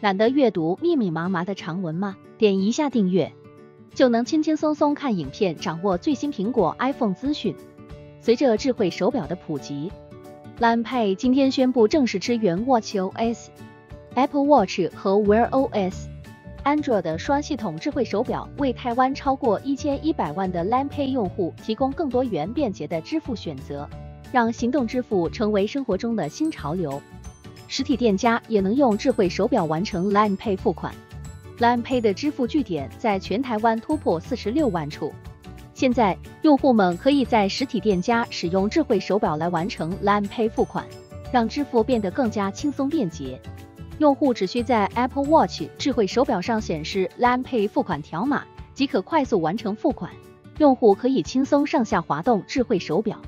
懒得阅读密密麻麻的长文吗？点一下订阅，就能轻轻松松看影片，掌握最新苹果 iPhone 资讯。随着智慧手表的普及，Line Pay 今天宣布正式支援 WatchOS、Apple Watch 和 Wear OS、Android 的双系统智慧手表，为台湾超过一千一百万的 Line Pay 用户提供更多元便捷的支付选择，让行动支付成为生活中的新潮流。实体店家也能用智慧手表完成 Line Pay 付款。Line Pay 的支付据点在全台湾突破四十六万处。现在，用户们可以在实体店家使用智慧手表来完成 Line Pay 付款，让支付变得更加轻松便捷。用户只需在 Apple Watch 智慧手表上显示 Line Pay 付款条码，即可快速完成付款。用户可以轻松上下滑动智慧手表，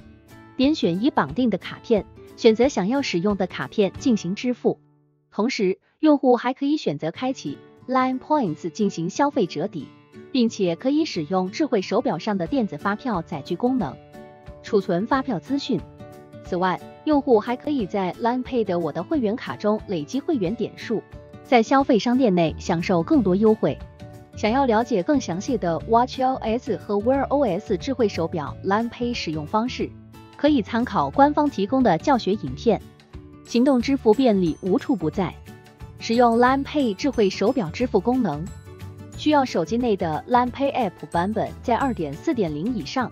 点选已绑定的卡片。选择想要使用的卡片进行支付，同时用户还可以选择开启 Line Points 进行消费折抵，并且可以使用智慧手表上的电子发票载具功能，储存发票资讯。此外，用户还可以在 Line Pay 的我的会员卡中累积会员点数，在消费商店内享受更多优惠。想要了解更详细的 WatchOS 和 Wear OS 智慧手表 Line Pay 使用方式。可以参考官方提供的教学影片。行动支付便利无处不在，使用 Line Pay 智慧手表支付功能，需要手机内的 Line Pay App 版本在2.4.0以上，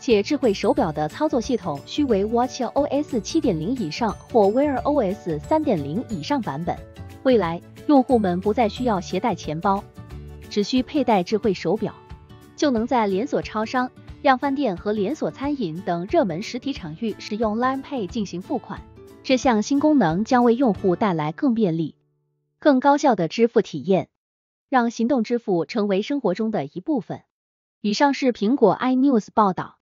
且智慧手表的操作系统需为 WatchOS 7.0以上或 Wear OS 3.0以上版本。未来，用户们不再需要携带钱包，只需佩戴智慧手表，就能在连锁超商。让饭店和连锁餐饮等热门实体场域使用 Line Pay 进行付款，这项新功能将为用户带来更便利、更高效的支付体验，让行动支付成为生活中的一部分。以上是苹果 iNews 报道。